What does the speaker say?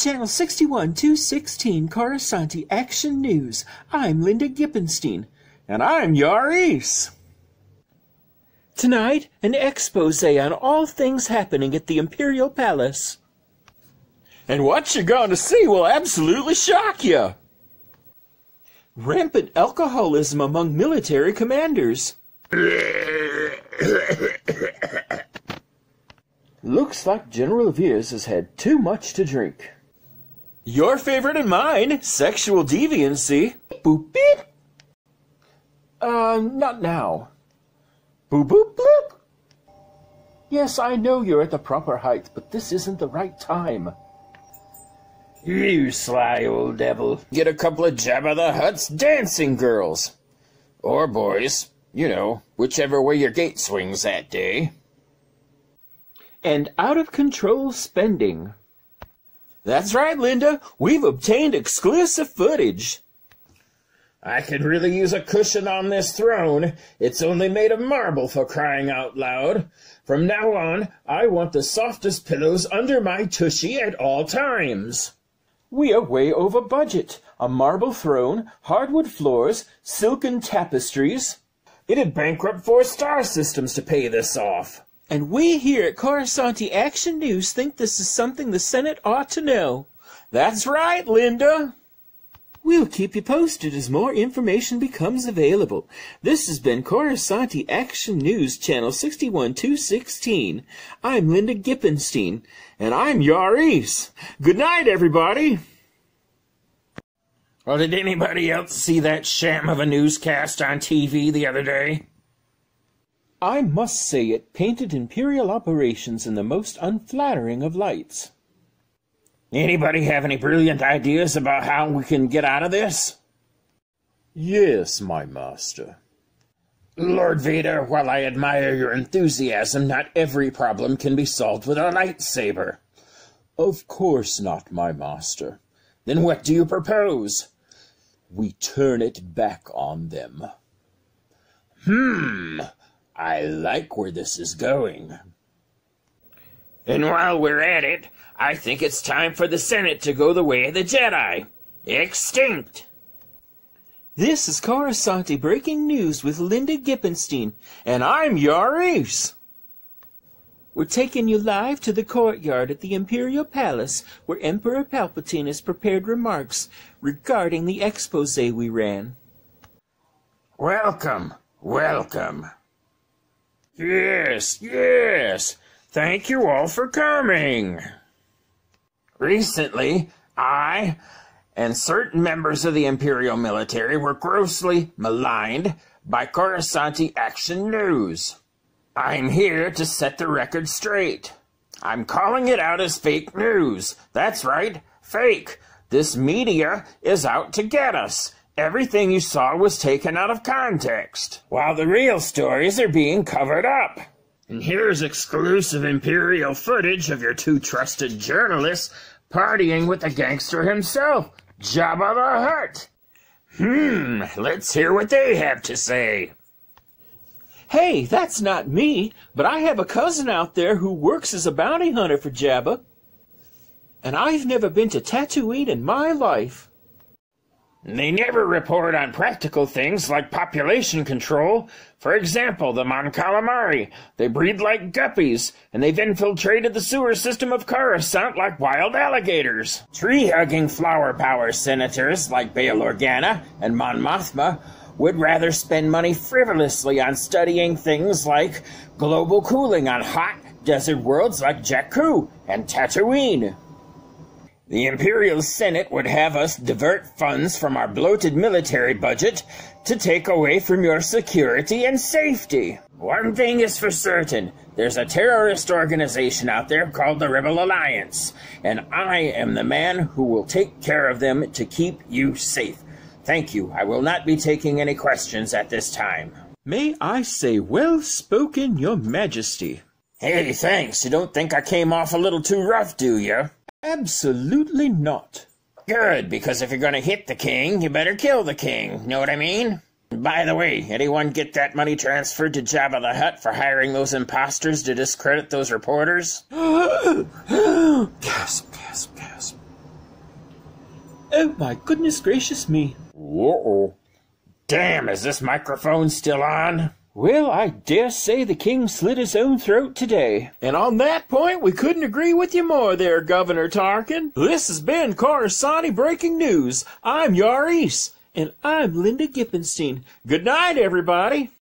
Channel 61 216 Coruscant Action News. I'm Linda Gippenstein. And I'm Yaris. Tonight, an expose on all things happening at the Imperial Palace. And what you're going to see will absolutely shock you. Rampant alcoholism among military commanders. Looks like General Veers has had too much to drink. Your favorite and mine, sexual deviancy. Boop beep. Uh, not now. Boop boop bloop. Yes, I know you're at the proper height, but this isn't the right time. You sly old devil. Get a couple of Jabba the Hutt's dancing girls. Or boys. You know, whichever way your gate swings that day. And out of control spending. That's right, Linda. We've obtained exclusive footage. I could really use a cushion on this throne. It's only made of marble for crying out loud. From now on, I want the softest pillows under my tushy at all times. We are way over budget. A marble throne, hardwood floors, silken tapestries. It'd bankrupt four star systems to pay this off. And we here at Coruscanti Action News think this is something the Senate ought to know. That's right, Linda. We'll keep you posted as more information becomes available. This has been Coruscanti Action News Channel 61216. I'm Linda Gippenstein. And I'm Yaris. Good night, everybody. Well, did anybody else see that sham of a newscast on TV the other day? I must say it painted Imperial operations in the most unflattering of lights. Anybody have any brilliant ideas about how we can get out of this? Yes, my master. Lord Vader, while I admire your enthusiasm, not every problem can be solved with a lightsaber. Of course not, my master. Then what do you propose? We turn it back on them. Hmm. I like where this is going. And while we're at it, I think it's time for the Senate to go the way of the Jedi. Extinct! This is Coruscanti Breaking News with Linda Gippenstein. And I'm Yaris. We're taking you live to the courtyard at the Imperial Palace, where Emperor Palpatine has prepared remarks regarding the expose we ran. Welcome, welcome. Yes, yes. Thank you all for coming. Recently, I and certain members of the Imperial military were grossly maligned by Coruscanti Action News. I'm here to set the record straight. I'm calling it out as fake news. That's right, fake. This media is out to get us. Everything you saw was taken out of context, while the real stories are being covered up. And here's exclusive Imperial footage of your two trusted journalists partying with the gangster himself, Jabba the Hutt. Hmm, let's hear what they have to say. Hey, that's not me, but I have a cousin out there who works as a bounty hunter for Jabba. And I've never been to Tatooine in my life. They never report on practical things like population control. For example, the Mon Calamari. They breed like guppies, and they've infiltrated the sewer system of Coruscant like wild alligators. Tree-hugging flower power senators like Bail Organa and Mon Mothma would rather spend money frivolously on studying things like global cooling on hot desert worlds like Jakku and Tatooine. The Imperial Senate would have us divert funds from our bloated military budget to take away from your security and safety. One thing is for certain there's a terrorist organization out there called the Rebel Alliance, and I am the man who will take care of them to keep you safe. Thank you. I will not be taking any questions at this time. May I say well spoken, Your Majesty. Hey, thanks. You don't think I came off a little too rough, do you? Absolutely not. Good, because if you're going to hit the king, you better kill the king. Know what I mean? By the way, anyone get that money transferred to Jabba the Hutt for hiring those imposters to discredit those reporters? gasp, gasp, gasp. Oh, my goodness gracious me. Uh-oh. Damn, is this microphone still on? Well, I dare say the king slit his own throat today. And on that point, we couldn't agree with you more there, Governor Tarkin. This has been Coruscant Breaking News. I'm Yaris. And I'm Linda Gippenstein. Good night, everybody.